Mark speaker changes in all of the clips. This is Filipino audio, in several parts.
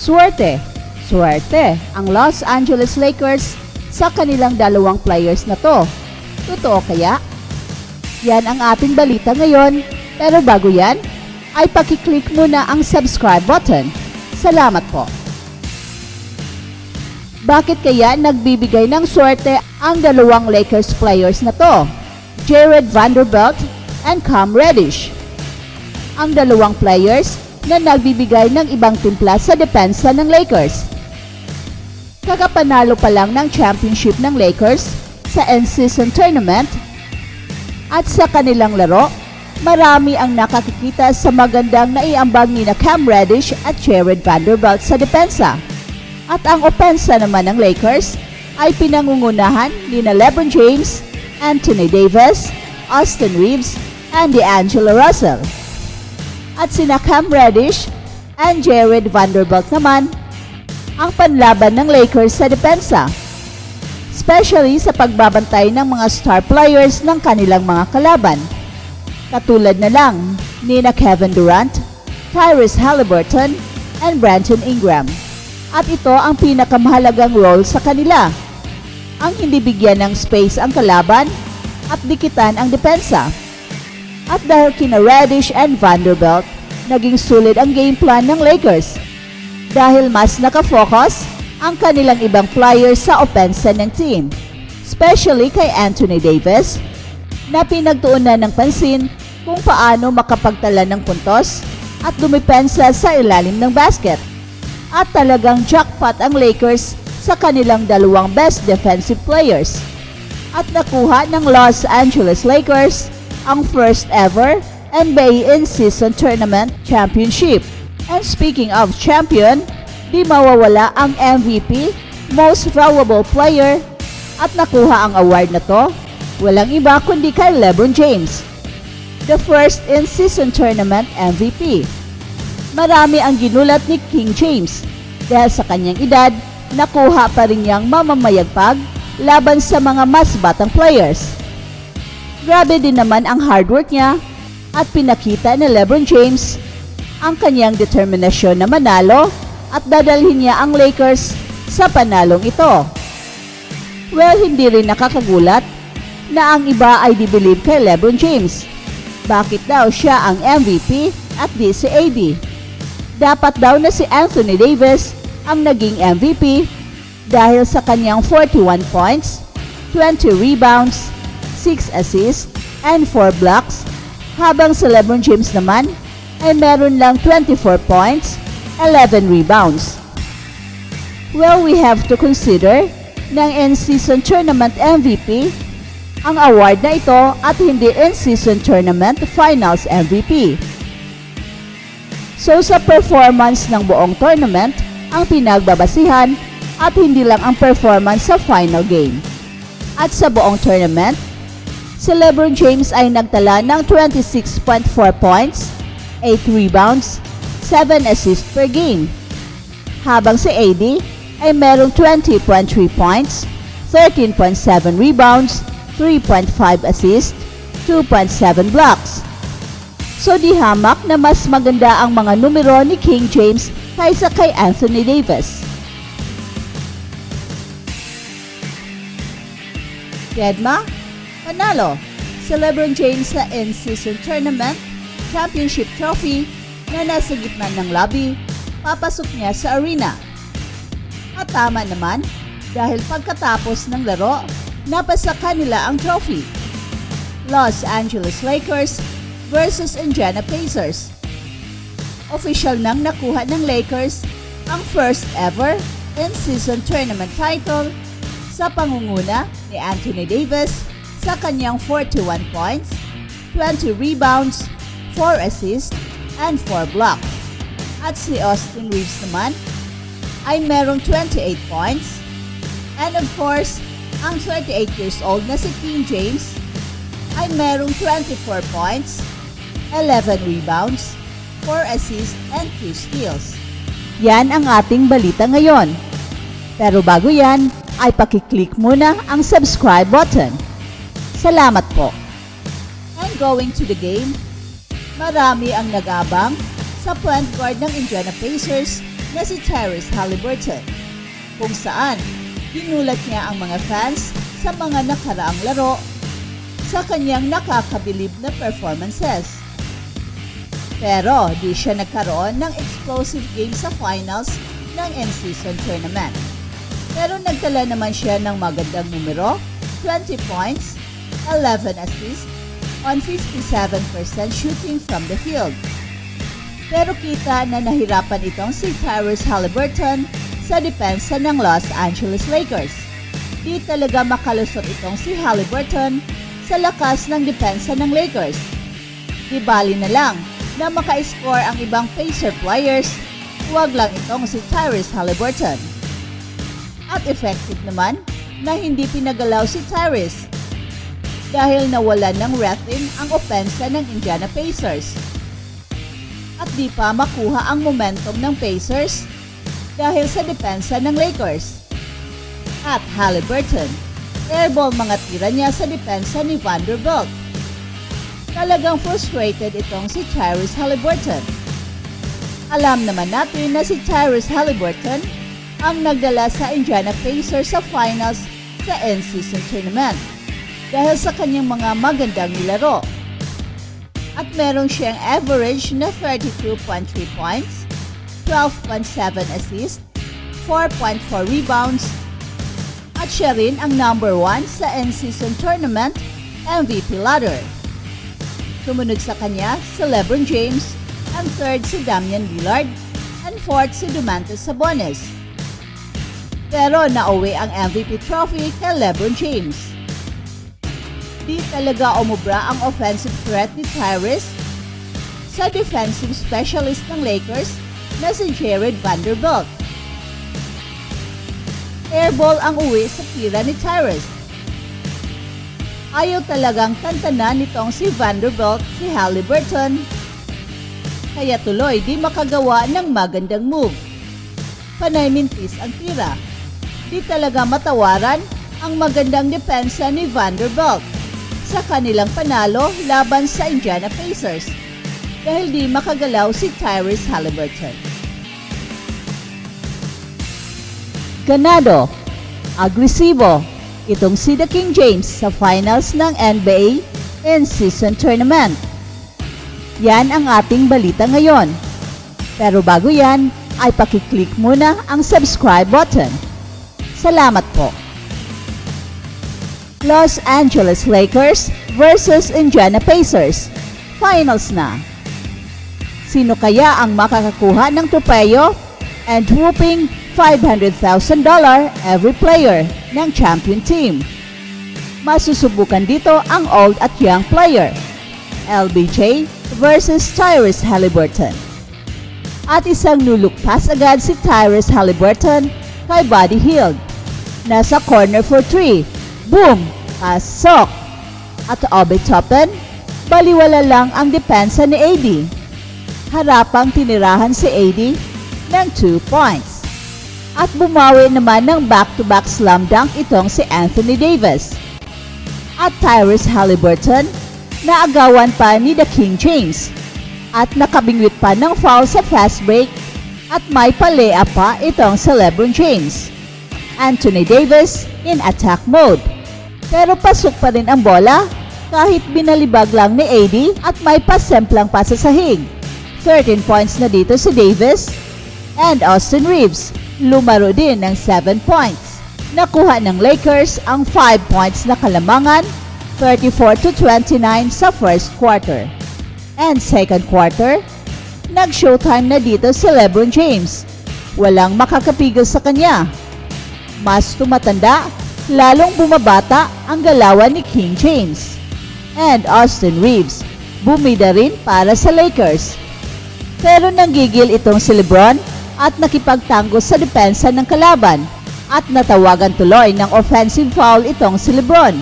Speaker 1: Swerte, swerte ang Los Angeles Lakers sa kanilang dalawang players na to. Totoo kaya? Yan ang ating balita ngayon. Pero bago yan, ay pakiclick muna ang subscribe button. Salamat po. Bakit kaya nagbibigay ng swerte ang dalawang Lakers players na to? Jared Vanderbilt and Cam Reddish. Ang dalawang players na nagbibigay ng ibang timpla sa depensa ng Lakers. Kakapanalo pa lang ng championship ng Lakers sa end-season tournament at sa kanilang laro, marami ang nakakikita sa magandang naiambag ni na Cam Reddish at Jared Vanderbilt sa depensa. At ang opensa naman ng Lakers ay pinangungunahan ni na LeBron James, Anthony Davis, Austin Reeves, and D'Angelo Russell. At sina Cam Reddish and Jared Vanderbilt naman ang panlaban ng Lakers sa depensa. Especially sa pagbabantay ng mga star players ng kanilang mga kalaban. Katulad na lang ni na Kevin Durant, Tyrese Halliburton, and Brandon Ingram. At ito ang pinakamahalagang role sa kanila. Ang hindi bigyan ng space ang kalaban at dikitan ang depensa. At dahil kina Reddish and Vanderbilt, naging sulit ang game plan ng Lakers. Dahil mas nakafocus ang kanilang ibang players sa opensa ng team. Especially kay Anthony Davis, na pinagtuunan ng pansin kung paano makapagtala ng puntos at dumipensa sa ilalim ng basket at talagang jackpot ang Lakers sa kanilang dalawang best defensive players. At nakuha ng Los Angeles Lakers ang first ever NBA in-season tournament championship. And speaking of champion, di mawawala ang MVP, Most Valuable Player, at nakuha ang award na to, walang iba kundi kay LeBron James, the first in-season tournament MVP. Marami ang ginulat ni King James dahil sa kanyang edad, nakuha pa rin niyang mamamayagpag laban sa mga mas batang players. Grabe din naman ang hard work niya at pinakita ni LeBron James ang kanyang determinasyon na manalo at dadalhin niya ang Lakers sa panalong ito. Well, hindi rin nakakagulat na ang iba ay dibilib kay LeBron James. Bakit daw siya ang MVP at di si AD? Dapat daw na si Anthony Davis ang naging MVP dahil sa kanyang 41 points, 20 rebounds, 6 assists, and 4 blocks, habang si LeBron James naman ay meron lang 24 points, 11 rebounds. Well, we have to consider ng in-season tournament MVP ang award na ito at hindi in-season tournament finals MVP. So sa performance ng buong tournament ang pinagbabasihan at hindi lang ang performance sa final game. At sa buong tournament, si LeBron James ay nagtala ng 26.4 points, 8 rebounds, 7 assists per game. Habang si AD ay merong 20.3 points, 13.7 rebounds, 3.5 assists, 2.7 blocks. So di hamak na mas maganda ang mga numero ni King James kaysa kay Anthony Davis. Kedma, panalo si LeBron James sa in-season tournament championship trophy na nasa gitna ng lobby, papasok niya sa arena. At tama naman dahil pagkatapos ng laro, napasa kanila ang trophy. Los Angeles Lakers versus Indiana Pacers. Official nang nakuha ng Lakers ang first ever in-season tournament title sa pangunguna ni Anthony Davis sa kanyang 41 points, 20 rebounds, 4 assists, and 4 blocks. At si Austin Reeves naman ay merong 28 points. And of course, ang 38 years old na si King James ay merong 24 points, 11 rebounds, 4 assists, and 2 steals. Yan ang ating balita ngayon. Pero bago yan, ay pakiclick muna ang subscribe button. Salamat po. And going to the game, marami ang nag-abang sa point guard ng Indiana Pacers na si Tyrese Halliburton kung saan ginulat niya ang mga fans sa mga nakaraang laro sa kanyang nakakabilib na performances. Pero di siya nagkaroon ng explosive game sa finals ng in-season tournament. Pero nagtala naman siya ng magandang numero, 20 points, 11 assists, on 57% shooting from the field. Pero kita na nahirapan itong si Tyrese Halliburton sa depensa ng Los Angeles Lakers. Di talaga makalusot itong si Halliburton sa lakas ng depensa ng Lakers. Di na lang na maka-score ang ibang Pacer players, huwag lang itong si Tyrese Halliburton. At effective naman na hindi pinagalaw si Tyrese dahil nawala ng rhythm ang opensa ng Indiana Pacers. At di pa makuha ang momentum ng Pacers dahil sa depensa ng Lakers. At Halliburton, airball mga tira niya sa depensa ni Vanderbilt. Talagang frustrated itong si Tyrese Halliburton. Alam naman natin na si Tyrese Halliburton ang nagdala sa Indiana Pacers sa finals sa end-season tournament dahil sa kanyang mga magandang nilaro. At meron siyang average na 32.3 points, 12.7 assists, 4.4 rebounds, at siya rin ang number 1 sa end-season tournament MVP ladder. Sumunod sa kanya si LeBron James, and third si Damian Lillard, and fourth si Domantas Sabonis. Pero nauwi ang MVP trophy kay LeBron James. Di talaga umubra ang offensive threat ni Tyrese sa defensive specialist ng Lakers na si Jared Vanderbilt. Airball ang uwi sa tira ni Tyrese. Ayaw talagang tantanan nitong si Vanderbilt si Halliburton. Kaya tuloy di makagawa ng magandang move. Panay mintis ang tira. Di talaga matawaran ang magandang depensa ni Vanderbilt sa kanilang panalo laban sa Indiana Pacers dahil di makagalaw si Tyrese Halliburton. ganado, agresibo itong si The King James sa finals ng NBA in-season tournament. Yan ang ating balita ngayon. Pero bago yan, ay pakiclick muna ang subscribe button. Salamat po. Los Angeles Lakers versus Indiana Pacers. Finals na. Sino kaya ang makakakuha ng tropeyo and whooping $500,000 every player ng champion team. Masusubukan dito ang old at young player, LBJ versus Tyrese Halliburton. At isang nulukpas agad si Tyrese Halliburton kay Buddy Hield. Nasa corner for 3. Boom! Pasok! At Obi Toppin, baliwala lang ang depensa ni AD. Harapang tinirahan si AD ng 2 points. At bumawi naman ng back-to-back slam dunk itong si Anthony Davis. At Tyrese Halliburton na agawan pa ni The King James. At nakabingwit pa ng foul sa fast break at may palea pa itong si LeBron James. Anthony Davis in attack mode. Pero pasok pa rin ang bola kahit binalibag lang ni AD at may pasemplang pa sa sahig. 13 points na dito si Davis and Austin Reeves lumaro din ng 7 points. Nakuha ng Lakers ang 5 points na kalamangan 34 to 29 sa first quarter. And second quarter, nag-showtime na dito si LeBron James. Walang makakapigil sa kanya. Mas tumatanda, lalong bumabata ang galawan ni King James. And Austin Reeves, bumida rin para sa Lakers. Pero nanggigil itong si LeBron at nakipagtango sa depensa ng kalaban at natawagan tuloy ng offensive foul itong si Lebron.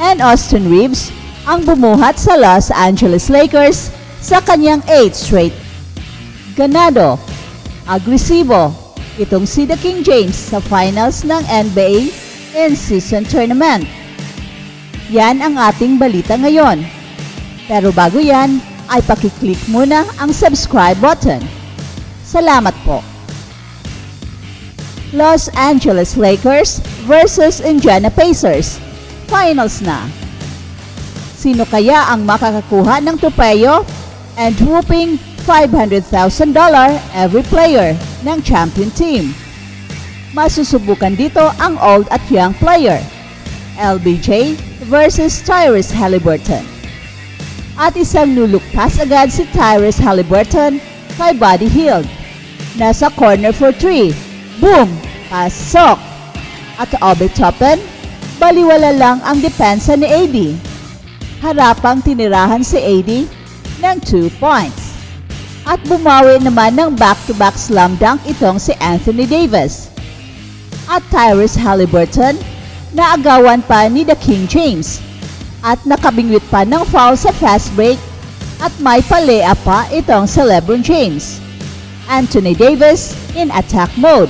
Speaker 1: And Austin Reeves ang bumuhat sa Los Angeles Lakers sa kanyang 8th straight. Ganado, agresibo, itong si The King James sa finals ng NBA in-season tournament. Yan ang ating balita ngayon. Pero bago yan, ay pakiclick muna ang subscribe button Salamat po. Los Angeles Lakers versus Indiana Pacers. Finals na. Sino kaya ang makakakuha ng tupeyo and whooping $500,000 every player ng champion team? Masusubukan dito ang old at young player. LBJ versus Tyrese Halliburton. At isang nuluktas agad si Tyrese Halliburton kay Buddy Hield. Nasa corner for 3. Boom! Pasok! At Obi Toppin, baliwala lang ang depensa ni AD. Harapang tinirahan si AD ng 2 points. At bumawi naman ng back-to-back slam dunk itong si Anthony Davis. At Tyrese Halliburton, naagawan pa ni The King James. At nakabingwit pa ng foul sa fast break at may palea pa itong si LeBron James. Anthony Davis in attack mode.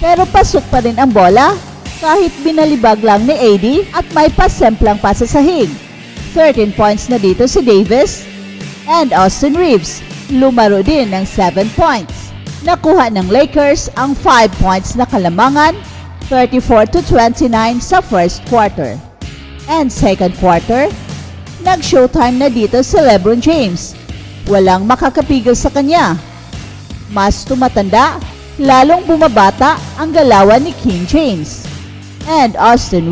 Speaker 1: Pero pasok pa rin ang bola kahit binalibag lang ni AD at may pasemplang pa sa sahig. 13 points na dito si Davis and Austin Reeves lumaro din ng 7 points. Nakuha ng Lakers ang 5 points na kalamangan 34 to 29 sa first quarter. And second quarter, nag-showtime na dito si LeBron James. Walang makakapigil sa kanya. Mas tumatanda, lalong bumabata ang galawan ni King James. And Austin